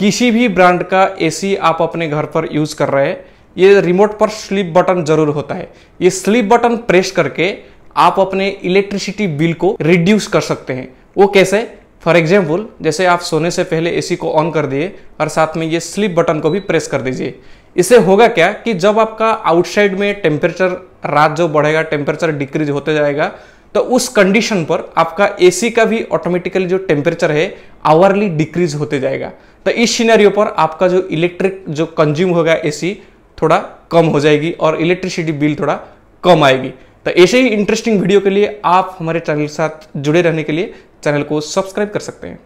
किसी भी ब्रांड का एसी आप अपने घर पर यूज़ कर रहे हैं, ये रिमोट पर स्लिप बटन ज़रूर होता है। ये स्लिप बटन प्रेस करके आप अपने इलेक्ट्रिसिटी बिल को रिड्यूस कर सकते हैं। वो कैसे? फॉर एग्ज़ाम्पल जैसे आप सोने से पहले एसी को ऑन कर दिए और साथ में ये स्लिप बटन को भी प्रेस कर दीजिए। इससे होगा क्या कि जब आपका आउटसाइड में टेम्परेचर रात जो बढ़ेगा टेम्परेचर डिक्रीज होते जाएगा तो उस कंडीशन पर आपका एसी का भी ऑटोमेटिकली जो टेम्परेचर है आवरली डिक्रीज होते जाएगा। तो इस सिनेरियो पर आपका जो इलेक्ट्रिक जो कंज्यूम होगा एसी थोड़ा कम हो जाएगी और इलेक्ट्रिसिटी बिल थोड़ा कम आएगी। तो ऐसे ही इंटरेस्टिंग वीडियो के लिए आप हमारे चैनल के साथ जुड़े रहने के लिए चैनल को सब्सक्राइब कर सकते हैं।